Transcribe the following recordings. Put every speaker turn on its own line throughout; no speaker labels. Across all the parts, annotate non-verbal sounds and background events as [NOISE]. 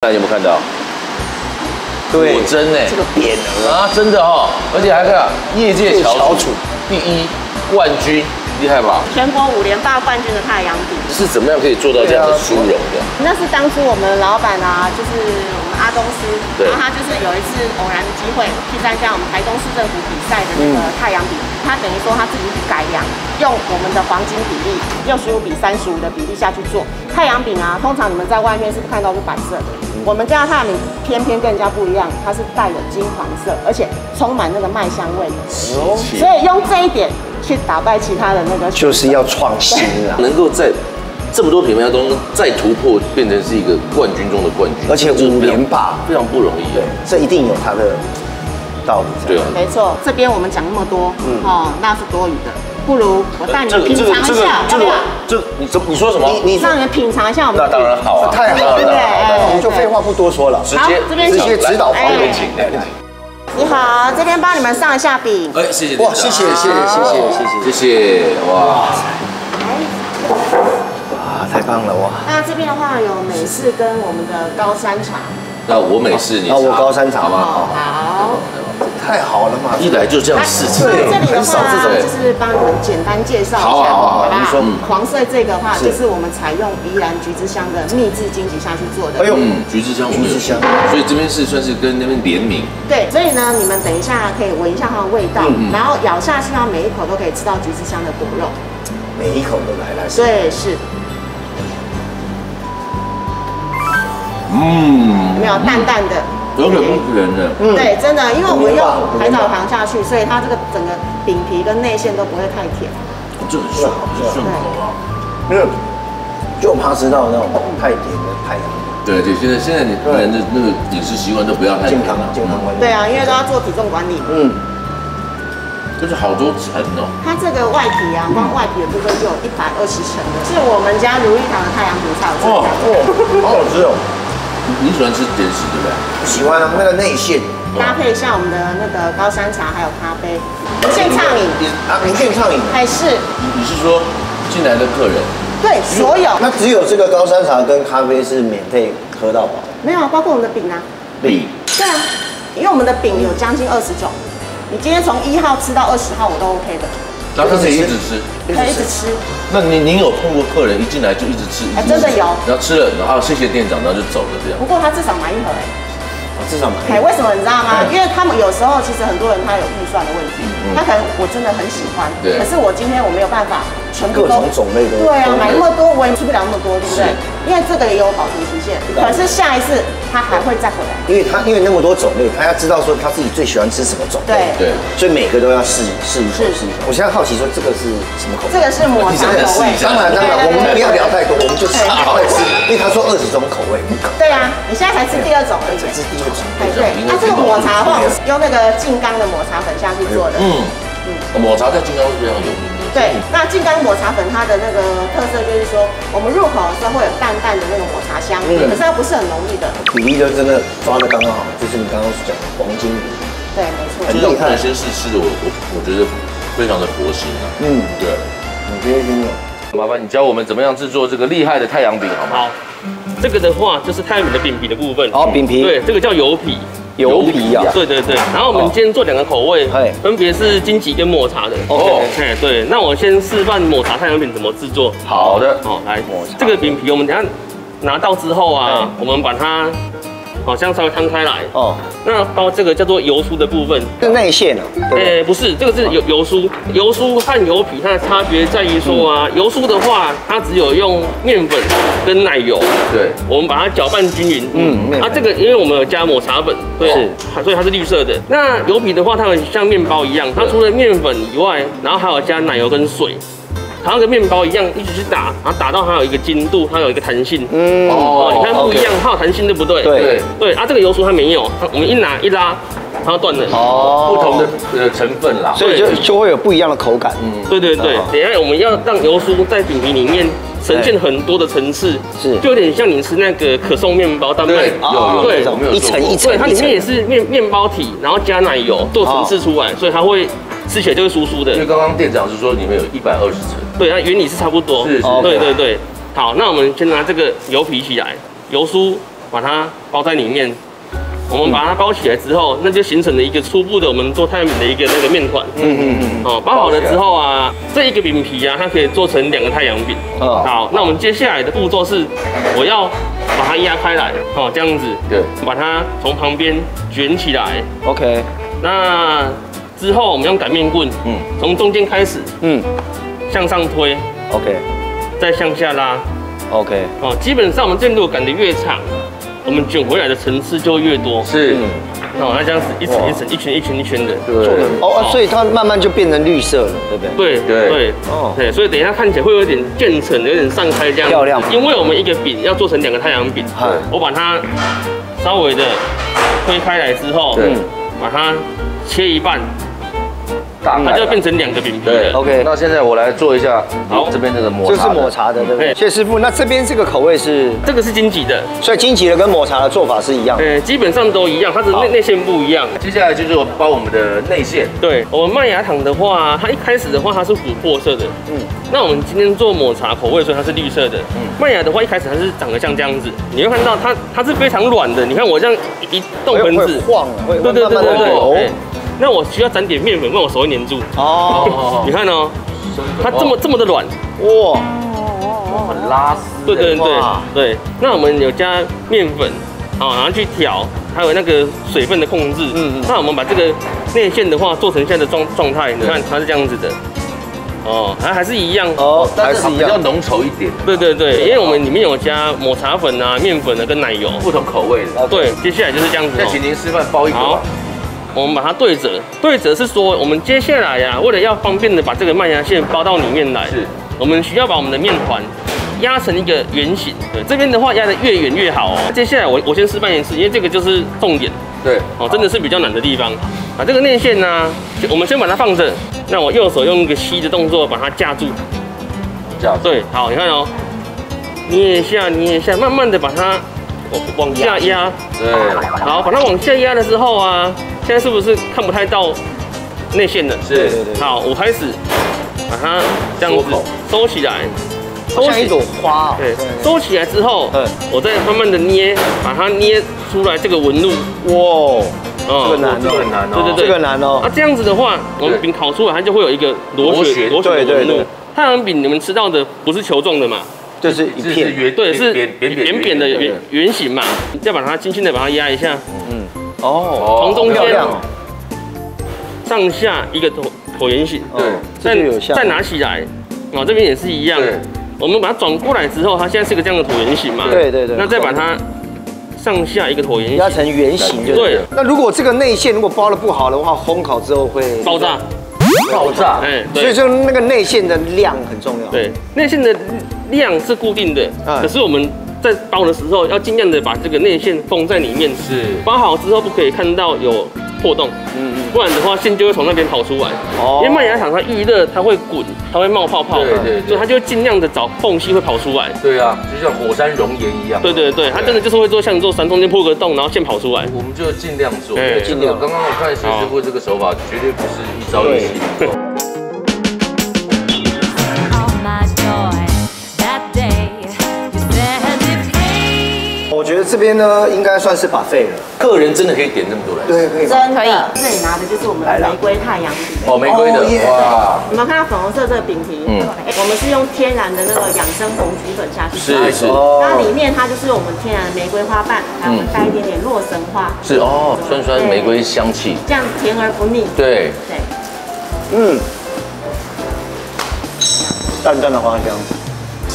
大家有没有看到？
对
果真呢？
这个匾额
啊，真的哦，而且还看到业界翘楚第一冠军，厉害吧？
全国五连霸冠军的太阳饼，
是怎么样可以做到这样的殊荣的？
那是当初我们老板啊，就是阿公司，然后他就是有一次偶然的机会去参加我们台中市政府比赛的那个太阳饼，他等于说他自己改良，用我们的黄金比例六十五比三十五的比例下去做。太阳饼啊。通常你们在外面是看到是白色的，我们家的太阳饼偏偏跟人家不一样，它是带有金黄色，而且充满那个麦香味。的，所以用这一点去打败其他的那个
就是要创新啊，
能够在这么多品牌当中再突破，变成是一个冠军中的冠军，
而且五连霸，
非常不容易。
对，这一定有它的道理。
对啊，
没错。这边我们讲那么多，嗯，哦，那是多余的。不如我带你们品尝一下，不个
这你怎你说什么？
你你
让人品尝一下我们。
那当然好啊，
太好了。
对，
我们就废话不多说了，
直接
这边
直接指导方面
请。
你好，这边帮你们上一下饼。
哎，谢谢。
哇，谢谢谢谢谢谢谢谢
谢谢哇。
啊，太棒了哇！
那这边的话有美式跟我们的高山茶，
那我美式你
那我高山茶
吗好？
太好了嘛，
一来就这样事情，
那这里的
很少
话
这种。
就是帮你们简单介绍一下，
好啊好啊好啊。
不
你说嗯
黄色这个的话，就是我们采用宜兰橘子香的秘制荆棘下去做的。
哎呦，
嗯，橘子香
橘子香。
所以这边是算是跟那边联名，
对，所以呢，你们等一下可以闻一下它的味道，
嗯
然后咬下去，它每一口都可以吃到橘子香的果肉。
每一口都来了，
对，是
嗯
有没有淡淡的？
有点不甜的，嗯
对，真的，因为我们用海藻糖下去，所以它这个整个饼皮跟内馅都不会太甜。
就很顺，很顺口啊。
因为就怕吃到那种太甜的太阳，
对对，现在现在你人的那个饮食习惯都不要太
健康健康观念。
对啊，因为都要做体重管理。
嗯，
就是好多层哦。
它这个外皮啊，光外皮的部分就有一百二十层的，是我们家如意堂的太阳饼才有这
哇
好好吃哦，
你喜欢吃点食对不对？
喜欢啊，那个内馅。
搭配一下我们的那个高山茶还有咖啡，无限畅饮，
啊，无限畅饮。
还是。
你你是说进来的客人？
对所有。
那只有这个高山茶跟咖啡是免费喝到饱，
没有啊，包括我们的饼啊。
饼。
对啊，因为我们的饼有将近二十种，你今天从一号吃到二十号我都 OK 的，
然后他可以一直吃。
可以一直吃。
那您您有碰过客人一进来就一直吃？一直吃
哎真的有
然后吃了，然后啊谢谢店长，然后就走了这样。
不过他至少买一盒
至少买
哎，为什么你知道吗？
嗯 [LAUGHS]
因为他们有时候其实很多人他有预算的问题，他可能我真的很喜欢，
对。
可是我今天我没有办法全部都
各种种类的
对啊，买那么多我也吃不了那么多，对不对？因为这个也有保存期限，可是下一次他还会再回来。
因为他因为那么多种类，他要知道说他自己最喜欢吃什么种类，
对，
对，
所以每个都要试试一试一口。我现在好奇说这个是什么口味？
这个是抹茶口味，
当然当然，我们不要聊太多，我们就吃
对
快吃，因为他说二十种口味，
对啊，你现在才吃第二种而已。
这是第一个种
哎，对，那这个抹茶的话，我们是用那个静冈的抹茶粉下去做的。
嗯嗯，抹茶在静冈是非常有名的。
对，那静冈抹茶粉它的那个特色就是说，我们入口的时候会有淡淡的那种抹茶香，可是它不是很浓郁的。
比例就真的抓的刚刚好，就是你刚刚讲的黄金比。
对，没错。
就让客人先试吃的，我我我觉得非常的佛心啊。
嗯，
对，
你贴心的。
麻烦你教我们怎么样制作这个厉害的太阳饼好吗？
好，这个的话就是太阳饼的饼皮的部分。
哦，饼皮，
对，这个叫油皮。
油皮啊，
对对对，然后我们今天做两个口味
嘿，
分别是荆棘跟抹茶的。
哦。
哎，对，那我先示范抹茶太阳饼怎么制作。
好的，
好，来
抹茶，
这个饼皮我们等下拿到之后啊，我们把它好像稍微摊开来。
哦，
那包这个叫做油酥的部分，
是内馅啊，对不对？
哎，不是，这个是油油酥，油酥和油皮它的差别在于说啊，油酥的话，它只有用面粉跟奶油，
对，
我们把它搅拌均匀。
嗯
它，这个因为我们有加抹茶粉，对，所以它是绿色的。那油皮的话，它很像面包一样，它除了面粉以外，然后还有加奶油跟水。它跟面包一样，一直去打，然后打到它有一个筋度，它有一个弹性。
嗯，
哦，你看不一样，它有弹性，对不对？
对。
对啊，这个油酥它没有，我们一拿一拉，它就断了。
哦。
不同的呃成分啦。
所以就就会有不一样的口感。嗯，
对对对。
哦，
等一下我们要让油酥在饼皮里面呈现很多的层次，
是。
就有点像你吃那个可颂面包，丹麦
对，有有
对。
有，
一层一层
对，它里面也是面面包体，然后加奶油做层次出来，所以它会吃起来就会酥酥的
因为。刚刚店长是说里面有一百二十层，
对，它原理是差不多。
是是
对对对。好，那我们先拿这个油皮起来，油酥把它包在里面。我们把它包起来之后，那就形成了一个初步的我们做太阳饼的一个那个面团。
嗯嗯嗯，
哦，包好了之后啊，这一个饼皮啊，它可以做成两个太阳饼。
哦
好，那我们接下来的步骤是，我要把它压开来，哦，这样子，
对，
把它从旁边卷起来。
，OK，
那之后我们用擀面棍，
嗯。
嗯，从中间开始
嗯。
向上推
，，OK。
再向下拉。
OK，
哦，基本上我们这路擀的越长，我们卷回来的层次就越多。
是，
嗯，
哦，那这样子一层一层、一圈一圈一圈的。
对，
哦，啊所以它慢慢就变成绿色了，对不对？
对
对。
对。
哦。
对，所以等一下看起来会有点渐层，有点散开这样。
漂亮。
因为我们一个饼要做成两个太阳饼，
嗨
我把它稍微的推开来之后，
对。
嗯把它切一半，
大
它就变成两个饼皮
对。
了。
OK
那现在我来做一下
好。
这边这个抹
这是
茶的，
抹茶的，对不对？
对。
谢师傅，那这边这个口味是，
这个是荆棘的，
所以荆棘的跟抹茶的做法是一样。的。
呃，基本上都一样，它的
好。
内内馅不一样。
接下来就是我包我们的内馅，
对我们麦芽糖的话，它一开始的话它是琥珀色的，
嗯。
嗯，那我们今天做抹茶口味，所以它是绿色的。
嗯。
嗯，麦芽的话一开始它是长得像这样子，你会看到它它是非常软的，你看我这样一一动
会会
盆子，
晃，会
对对对对对。那我需要沾点面粉，不然我手会粘住。
哦，[LAUGHS]
你看哦，它这么这么的软，
哇，
很拉丝，
对对对
哇
对。那我们有加面粉，好，然后去调，还有那个水分的控制。
嗯
那我们把这个内馅的话做成现在的状状态，你看它是这样子的。哦，还还是一样。
哦，还
但是。比较浓稠一点，
对对对，因为我们里面有加抹茶粉啊、面粉啊跟奶油。
不同口味的。
对，接下来就是这样子
那请
哦。
您示范包一个
好。我们把它对折，对折是说我们接下来呀、为了要方便的把这个麦芽馅包到里面来，
是，
我们需要把我们的面团压成一个圆形。对，这边的话压得越圆越好哦。接下来我我先示范一次，因为这个就是重点
对，
哦，真的是比较难的地方。把这个内馅呢，我们先把它放着，那我右手用一个吸的动作把它架住。对，好，你看哦，捏一下，捏一下，慢慢的把它往往下压。
对，
好，把它往下压的时候啊，现在是不是看不太到内馅了？
是
对。对对，
好，我开始。把它这样子收起来，收
像一朵花哦。
对，收起来之后
嗯，
我再慢慢的捏，把它捏出来这个纹路。
哇，
哦。
这个难
这个难哦。
对对对。
这个难哦。
那，。这样子的话，我们饼烤出来，它就会有一个螺
螺旋
旋螺旋纹路。太阳饼你们吃到的不是球状的嘛？
就是一片。
圆，
对，是
扁扁
扁扁的圆圆形嘛，要把它轻轻的把它压一下，
哦，
从中间。上下一个椭椭圆形，
对
哦这就有像。
再拿起来，哦，这边也是一样
对。
我们把它转过来之后，它现在是个这样的椭圆形嘛？
对对对
那再把它上下一个椭圆形，
压成圆形就
对
那如果这个内馅如果包的不好的话，烘烤之后会
爆炸。
爆炸。
哎，
所以
对
说那个内馅的量很重要。，
对，内馅的量是固定的
哎，
可是我们在包的时候要尽量的把这个内馅封在里面，
是
包好之后不可以看到有破洞，
嗯嗯。
不然的话馅就会从那边跑出来。
哦
因为麦芽糖它预热，它会滚，它会冒泡泡，
对对对
所以它就尽量的找缝隙会跑出来。
对啊，就像火山熔岩一样。
对对对，它真的就是会做像你做山中间破个洞，然后线跑出来。
我们就尽量做，
哎
尽量。刚刚我看谢师傅这个手法，绝对不是一朝一夕
这边呢应该算是把费了。
客人真的可以点那么多来吃。
对，可以吗。
真可以，这里拿的就是我们的玫瑰太阳饼。
哦，玫瑰的哇，
有没有看到粉红色这个饼皮？
嗯
嗯，我们是用天然的那个养生红曲粉下去调
是是
哦
那里面它就是我们天然的玫瑰花瓣，还有带一点点洛神花，
是哦，酸酸玫瑰香气。
这样甜而不腻。
对，
对，
嗯，淡淡的花香。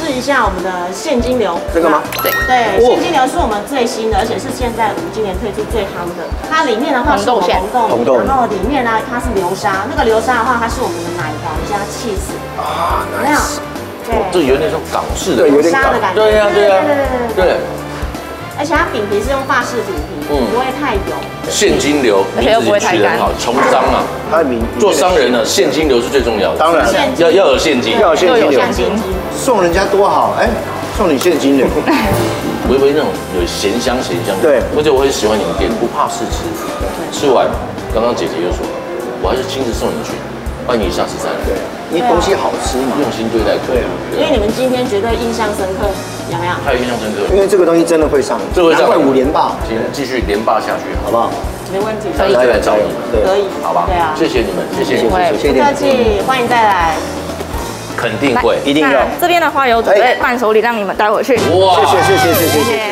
试一下我们的现金流。
这个吗？
对对，现金流是我们最新的，而且是现在我们今年推出最夯的。它里面的话是我们红豆米，
红豆
然后里面呢它是流沙，那个流沙的话它是我们的奶黄加 cheese，
啊
有没有？
这有点像港式的
对，有点港
沙的感觉。
对呀对呀
对对对对对。
对，
而且它饼皮是用法式饼皮，
嗯
不会太油。
现金流，
而且又不会太干
好，从商啊，
它的名
做商人呢，现金流是最重要的。
当然
要要有现金，
要有现金流。送人家多好，哎，送你现金流。[LAUGHS]
微微那种有咸香咸香。
对
而且我很喜欢你们店，不怕试吃，吃完，刚刚姐姐又说，我还是亲自送你去，欢迎下次再来。
对，因为东西好吃嘛。
用心对待客人。
因为你们今天绝对印象深刻，他有
印象深刻
因为这个东西真的会上
这
个还五连霸。
请继续连霸下去
好不好？
没问题。
可以再来找你。
们对。
可以。
好吧。
对啊。
谢谢你们谢谢。
谢谢
不客气欢迎再来。
肯定会。
一定
有这边的花油准备伴手礼让你们带回去。
哇。
谢谢谢谢谢。谢谢。